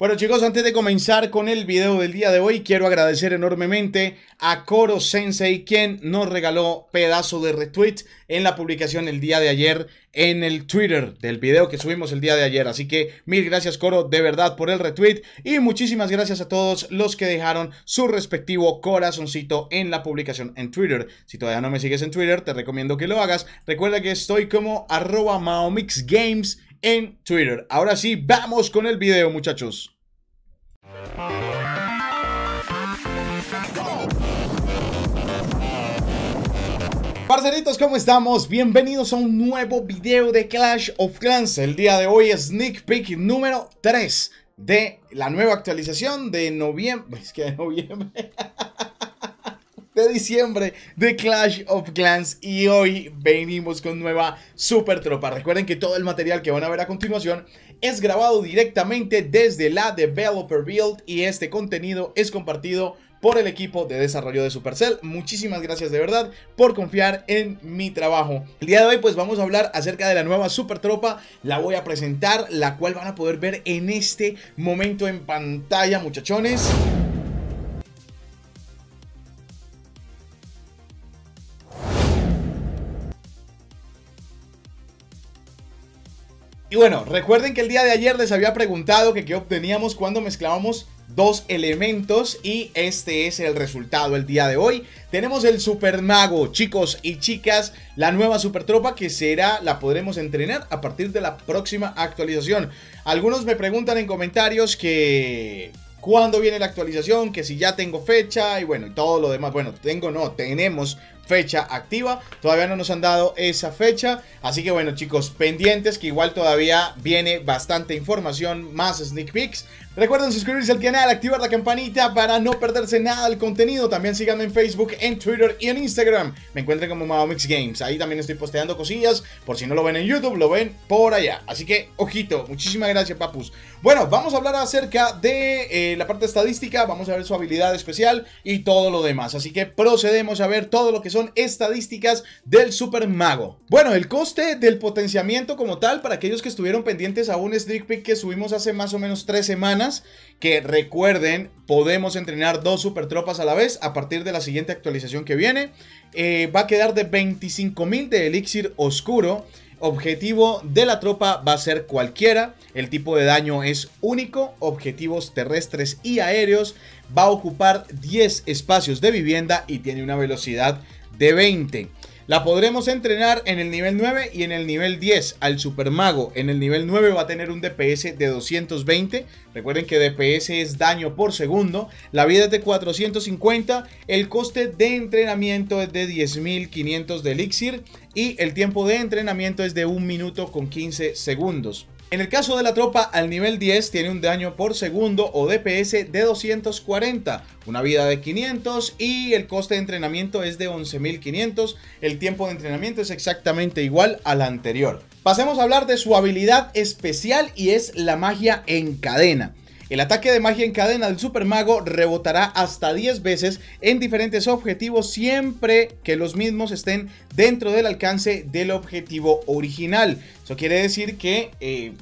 Bueno chicos, antes de comenzar con el video del día de hoy, quiero agradecer enormemente a Koro Sensei, quien nos regaló pedazo de retweet en la publicación el día de ayer en el Twitter del video que subimos el día de ayer. Así que mil gracias Coro de verdad por el retweet y muchísimas gracias a todos los que dejaron su respectivo corazoncito en la publicación en Twitter. Si todavía no me sigues en Twitter, te recomiendo que lo hagas. Recuerda que estoy como arroba maomixgames en Twitter. Ahora sí, vamos con el video, muchachos. Parceritos, ¿cómo estamos? Bienvenidos a un nuevo video de Clash of Clans. El día de hoy es sneak peek número 3 de la nueva actualización de noviembre. Es que de noviembre. De diciembre de Clash of Clans y hoy venimos con nueva super tropa. Recuerden que todo el material que van a ver a continuación es grabado directamente desde la Developer Build y este contenido es compartido por el equipo de desarrollo de Supercell. Muchísimas gracias de verdad por confiar en mi trabajo. El día de hoy pues vamos a hablar acerca de la nueva super tropa. La voy a presentar, la cual van a poder ver en este momento en pantalla muchachones. Y bueno, recuerden que el día de ayer les había preguntado que qué obteníamos cuando mezclábamos dos elementos y este es el resultado el día de hoy. Tenemos el Super Mago, chicos y chicas, la nueva Super Tropa que será, la podremos entrenar a partir de la próxima actualización. Algunos me preguntan en comentarios que cuándo viene la actualización, que si ya tengo fecha y bueno, y todo lo demás. Bueno, tengo no, tenemos fecha activa. Todavía no nos han dado esa fecha. Así que bueno chicos, pendientes que igual todavía viene bastante información, más sneak peeks. Recuerden suscribirse al canal, activar la campanita para no perderse nada del contenido. También síganme en Facebook, en Twitter y en Instagram. Me encuentren como Maomix Games. Ahí también estoy posteando cosillas. Por si no lo ven en YouTube, lo ven por allá. Así que, ojito. Muchísimas gracias, papus. Bueno, vamos a hablar acerca de eh, la parte estadística. Vamos a ver su habilidad especial y todo lo demás. Así que procedemos a ver todo lo que son estadísticas del Super Mago. Bueno, el coste del potenciamiento como tal, para aquellos que estuvieron pendientes a un sneak peek que subimos hace más o menos tres semanas, que recuerden, podemos entrenar dos super tropas a la vez a partir de la siguiente actualización que viene. Eh, va a quedar de 25.000 de elixir oscuro. Objetivo de la tropa va a ser cualquiera. El tipo de daño es único. Objetivos terrestres y aéreos. Va a ocupar 10 espacios de vivienda y tiene una velocidad de 20. La podremos entrenar en el nivel 9 y en el nivel 10 al Super Mago. En el nivel 9 va a tener un DPS de 220. Recuerden que DPS es daño por segundo. La vida es de 450. El coste de entrenamiento es de 10.500 de elixir. Y el tiempo de entrenamiento es de 1 minuto con 15 segundos. En el caso de la tropa al nivel 10 tiene un daño por segundo o DPS de 240, una vida de 500 y el coste de entrenamiento es de 11.500. El tiempo de entrenamiento es exactamente igual al anterior. Pasemos a hablar de su habilidad especial y es la magia en cadena. El ataque de magia en cadena del Super Mago rebotará hasta 10 veces en diferentes objetivos siempre que los mismos estén dentro del alcance del objetivo original. Eso quiere decir que eh,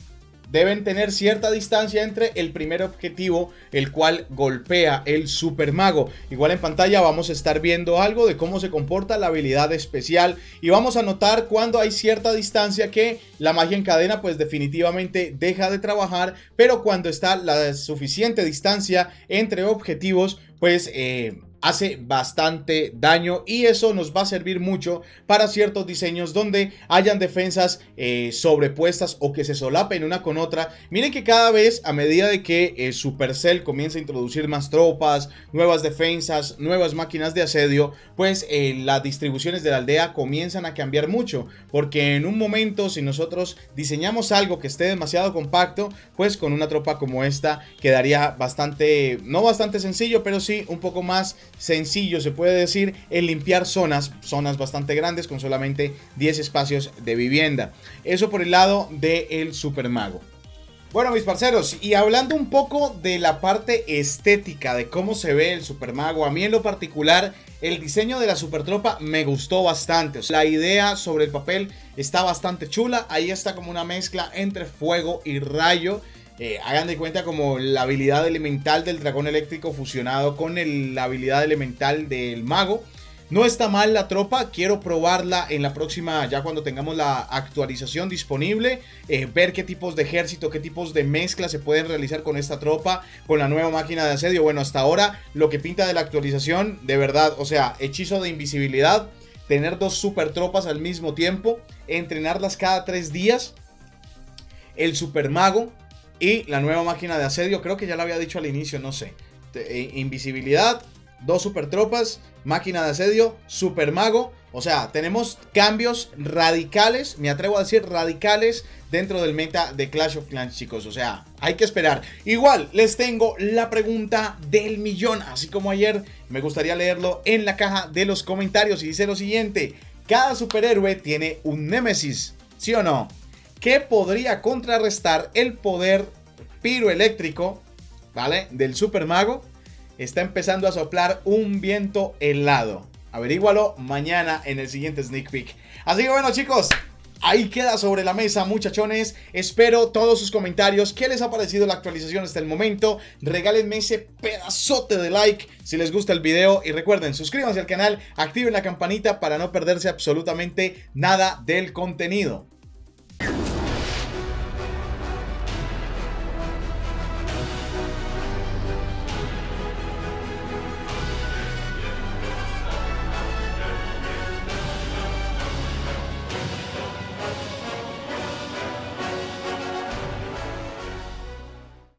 deben tener cierta distancia entre el primer objetivo, el cual golpea el super mago. Igual en pantalla vamos a estar viendo algo de cómo se comporta la habilidad especial y vamos a notar cuando hay cierta distancia que la magia en cadena pues definitivamente deja de trabajar, pero cuando está la suficiente distancia entre objetivos pues... Eh, hace bastante daño y eso nos va a servir mucho para ciertos diseños donde hayan defensas eh, sobrepuestas o que se solapen una con otra. Miren que cada vez a medida de que eh, Supercell comienza a introducir más tropas, nuevas defensas, nuevas máquinas de asedio, pues eh, las distribuciones de la aldea comienzan a cambiar mucho porque en un momento si nosotros diseñamos algo que esté demasiado compacto, pues con una tropa como esta quedaría bastante, no bastante sencillo, pero sí un poco más sencillo, se puede decir, el limpiar zonas, zonas bastante grandes con solamente 10 espacios de vivienda. Eso por el lado del Super Mago. Bueno, mis parceros, y hablando un poco de la parte estética, de cómo se ve el Super Mago, a mí en lo particular, el diseño de la Super Tropa me gustó bastante. la idea sobre el papel está bastante chula. Ahí está como una mezcla entre fuego y rayo Eh, hagan de cuenta como la habilidad elemental del dragón eléctrico fusionado con la habilidad elemental del mago. No está mal la tropa, quiero probarla en la próxima, ya cuando tengamos la actualización disponible, eh, ver qué tipos de ejército, qué tipos de mezclas se pueden realizar con esta tropa, con la nueva máquina de asedio. Bueno, hasta ahora lo que pinta de la actualización, de verdad, o sea, hechizo de invisibilidad, tener dos super tropas al mismo tiempo, entrenarlas cada tres días, el super mago y la nueva máquina de asedio, creo que ya lo había dicho al inicio, no sé, eh, invisibilidad, dos super tropas, máquina de asedio, super mago. O sea, tenemos cambios radicales, me atrevo a decir radicales dentro del meta de Clash of Clans, chicos. O sea, hay que esperar. Igual, les tengo la pregunta del millón. Así como ayer, me gustaría leerlo en la caja de los comentarios. Y dice lo siguiente. Cada superhéroe tiene un némesis, ¿sí o no? Que podría contrarrestar el poder piroeléctrico, ¿vale? Del super mago está empezando a soplar un viento helado. Averígualo mañana en el siguiente sneak peek. Así que bueno chicos, Ahí queda sobre la mesa, muchachones. Espero todos sus comentarios. ¿Qué les ha parecido la actualización hasta el momento? Regálenme ese pedazote de like si les gusta el video. Y recuerden, suscríbanse al canal, activen la campanita para no perderse absolutamente nada del contenido.